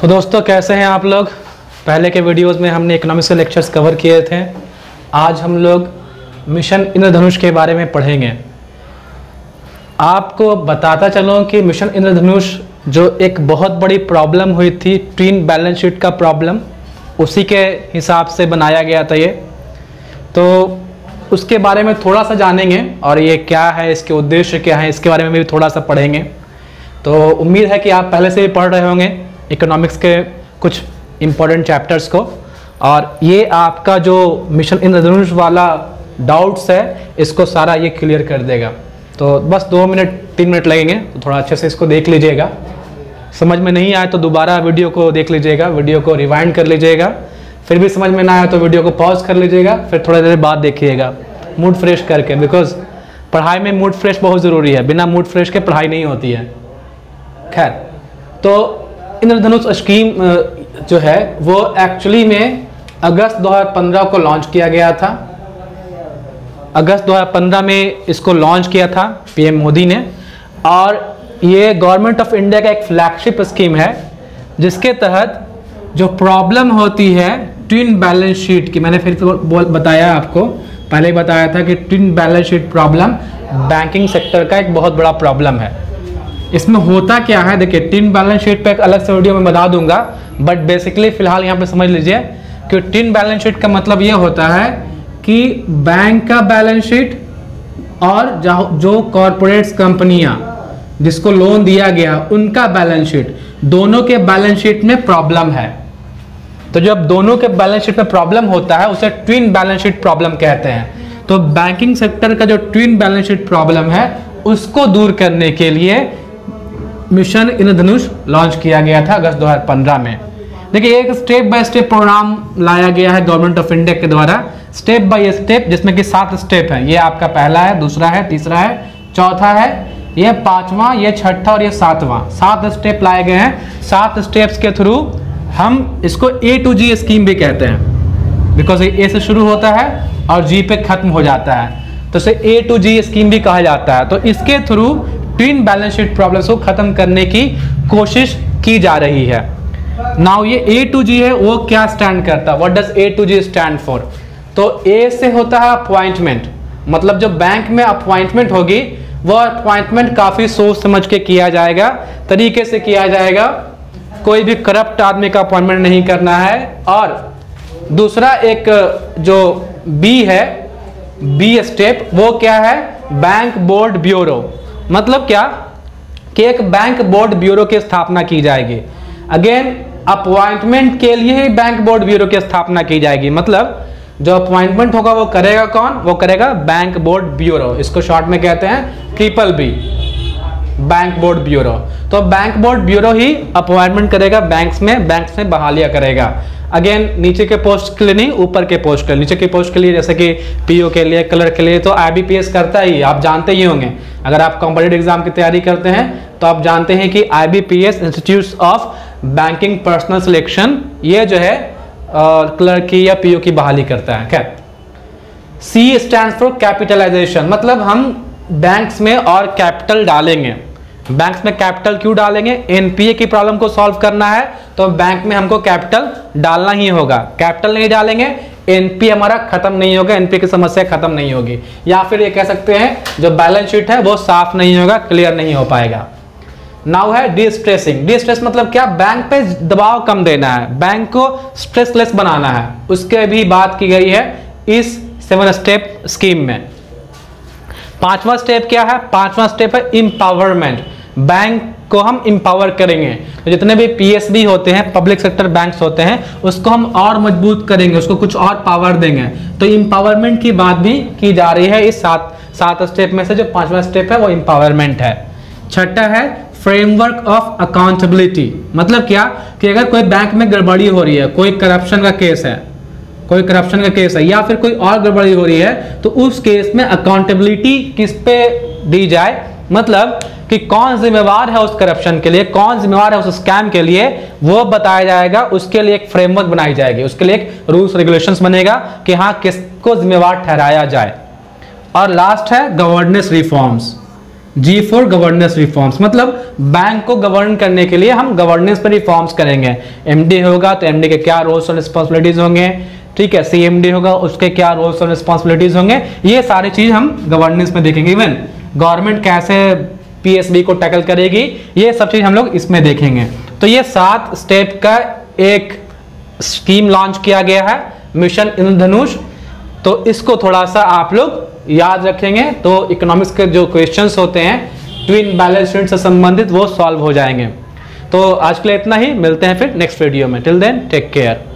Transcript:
तो दोस्तों, कैसे हैं आप लोग? पहले के वीडियोस में हमने इकोनॉमिक्स के लेक्चर्स कवर किए थे। आज हम लोग मिशन इंद्रधनुष के बारे में पढ़ेंगे। आपको बताता चलूँ कि मिशन इंद्रधनुष जो एक बहुत बड़ी प्रॉब्लम हुई थी ट्विन बैलेंस शीट का प्रॉब्लम उसी के हिसाब से बनाया गया था ये। तो उसके बारे में थोड़ा सा जानेंगे और ये क्या है, इसके उद्देश्य क्या है, इसके बारे में भी थोड़ा सा पढ़ेंगे। तो उम्मीद है कि आप पहले से भी पढ़ रहे होंगे। इकोनॉमिक्स के कुछ इम्पोर्टेंट चैप्टर्स को। और ये आपका जो मिशन इंद्रधनुष वाला डाउट्स है, इसको सारा ये क्लियर कर देगा। तो बस दो मिनट तीन मिनट लगेंगे तो थोड़ा अच्छे से इसको देख लीजिएगा। समझ में नहीं आए तो दोबारा वीडियो को देख लीजिएगा वीडियो को रिवाइंड कर लीजिएगा। फिर भी समझ में ना आए तो वीडियो को पॉज कर लीजिएगा, फिर थोड़ी देर बाद देखिएगा। मूड फ्रेश करके बिकॉज़ पढ़ाई में मूड फ्रेश बहुत ज़रूरी है। बिना मूड फ्रेश के पढ़ाई नहीं होती है। खैर तो इंद्रधनुष स्कीम जो है, वो एक्चुअली में अगस्त 2015 को लॉन्च किया गया था। अगस्त 2015 में इसको लॉन्च किया था पीएम मोदी ने। और ये गवर्नमेंट ऑफ़ इंडिया का एक फ्लैगशिप स्कीम है, जिसके तहत जो प्रॉब्लम होती है ट्विन बैलेंस शीट की, मैंने फिर से बताया आपको। पहले बताया था कि twin balance sheet problem banking sector का एक बहुत बड़ा प्रॉब्लम है। इसमें होता क्या है? देखिए टिन बैलेंस शीट पे एक अलग से वीडियो में बता दूँगा बट बेसिकली फ़िलहाल यहाँ पे समझ लीजिए कि टिन बैलेंस शीट का मतलब ये होता है कि बैंक का बैलेंस शीट और जो कॉरपोरेट्स कंपनियाँ जिसको लोन दिया गया, उनका बैलेंस शीट दोनों के बैलेंस शीट में प्रॉब्लम है। तो जब दोनों के बैलेंस शीट में प्रॉब्लम होता है, उसे ट्विन बैलेंस शीट प्रॉब्लम कहते हैं। तो बैंकिंग सेक्टर का जो ट्विन बैलेंस शीट प्रॉब्लम है, उसको दूर करने के लिए मिशन इंद्रधनुष लॉन्च किया गया था अगस्त 2015 में। देखिए एक स्टेप बाय स्टेप प्रोग्राम लाया गया है गवर्नमेंट ऑफ़ इंडिया के द्वारा। स्टेप बाय स्टेप जिसमें कि सात स्टेप है। ये आपका पहला है, दूसरा है, तीसरा है, चौथा है, ये पांचवा, ये छठा और ये सातवां। सात स्टेप लाए गए हैं। सात स्टेप्स के थ्रू हम इसको ए टू जी स्कीम भी कहते हैं। बिकॉज़ ए से शुरू होता है और जी पे खत्म हो जाता है। तो इसे ए टू जी स्कीम भी कहा जाता है। तो इसके through twin balance sheet problems को खत्म करने की कोशिश की जा रही है। नाउ ये ए टू जी है, वो क्या स्टैंड करता है? What does A two G stand for तो ए से होता है अपॉइंटमेंट मतलब जो बैंक में अपॉइंटमेंट होगी, वो अपॉइंटमेंट काफ़ी सोच समझ के किया जाएगा, तरीके से किया जाएगा। कोई भी करप्ट आदमी का अपॉइंटमेंट नहीं करना है। और दूसरा एक जो बी है बी स्टेप, वो क्या है? बैंक बोर्ड ब्यूरो मतलब क्या? कि एक बैंक बोर्ड ब्यूरो की स्थापना की जाएगी। अगेन अपॉइंटमेंट के लिए ही बैंक बोर्ड ब्यूरो की स्थापना की जाएगी। मतलब जो अपॉइंटमेंट होगा, वो करेगा कौन? वो करेगा बैंक बोर्ड ब्यूरो इसको शॉर्ट में कहते हैं triple B bank board bureau तो बैंक बोर्ड ब्यूरो ही अपॉइंटमेंट करेगा बैंक्स में बैंक्स में बहालिया करेगा। अगेन नीचे के पोस्ट के लिए नहीं, ऊपर के पोस्ट के लिए। नीचे के पोस्ट के लिए जैसे कि पीओ के लिए कलर के लिए तो आईबीपीएस करता ही आप जानते ही होंगे। अगर आप कॉम्पिटेटिव एग्ज़ाम की तैयारी करते हैं तो आप जानते हैं कि IBPS institute of banking personnel selection ये जो है क्लर्क की या पीओ की बहाली करता है, खैर। सी स्टैंड फॉर कैपिटलाइजेशन मतलब हम बैंक्स में और कैपिटल डालेंगे। बैंक्स में कैपिटल क्यों डालेंगे? एनपीए की प्रॉब्लम को सॉल्व करना है तो बैंक में हमको कैपिटल डालना ही होगा। कैपिटल नहीं डालेंगे एनपी हमारा खत्म नहीं होगा एनपी की समस्या खत्म नहीं होगी। या फिर ये कह सकते हैं, जो बैलेंस शीट है, वो साफ़ नहीं होगा क्लियर नहीं हो पाएगा। नाउ है डिस्ट्रेसिंग डिस्ट्रेस मतलब क्या? बैंक पे दबाव कम देना है। बैंक को स्ट्रेसलेस बनाना है। उसके भी बात की गई है इस सेवन स्टेप स्कीम में। पांचवा स्टेप क्या है? पांचवा स्टेप है इंपावरमेंट बैंक को हम इंपावर करेंगे। तो जितने भी पीएसबी होते हैं पब्लिक सेक्टर बैंक्स होते हैं, उसको हम और मज़बूत करेंगे, उसको कुछ और पावर देंगे। तो इंपावरमेंट की बात भी की जा रही है इस सात सात स्टेप में से, जो पांचवा स्टेप है, वो इंपावरमेंट है। छठा है फ्रेमवर्क ऑफ़ अकाउंटेबिलिटी मतलब क्या? कि अगर कोई बैंक में गड़बड़ी हो रही है, कोई करप्शन का केस है, कोई करप्शन का केस है, या फिर कोई और गड़बड़ी हो रही है तो उस केस में अकाउंटेबिलिटी किस पे दी जाए? मतलब कि कौन जिम्मेवार है उस करप्शन के लिए, कौन जिम्मेवार है उस स्कैम के लिए, वो बताया जाएगा, उसके लिए एक फ्रेमवर्क बनाई जाएगी। उसके लिए एक रूल्स रेगुलेशंस बनेगा कि हाँ किसको जिम्मेवार ठहराया जाए। और लास्ट है governance reforms G for governance reforms मतलब बैंक को गवर्न करने के लिए हम गवर्नेंस पर रिफॉर्म्स करेंगे। एमडी होगा तो एमडी के क्या रोल्स और रिस्पॉन्सिबिलिटीज होंगे? ठीक है सीएमडी होगा, उसके क्या रोल्स और रिस्पॉन्सिबिलिटीज होंगे? ये सारी चीज़ हम गवर्नेंस में देखेंगे। इवन गवर्नमेंट कैसे पीएसबी को टैकल करेगी। ये सब चीज़ हम लोग इसमें देखेंगे। तो ये सात स्टेप का एक स्कीम लॉन्च किया गया है मिशन इंद्रधनुष। तो इसको थोड़ा सा आप लोग याद रखेंगे। तो इकोनॉमिक्स के जो क्वेश्चंस होते हैं ट्विन बैलेंस शीट से संबंधित वो सॉल्व हो जाएँगे। तो आज के लिए इतना ही। मिलते हैं फिर नेक्स्ट वीडियो में। Till then take care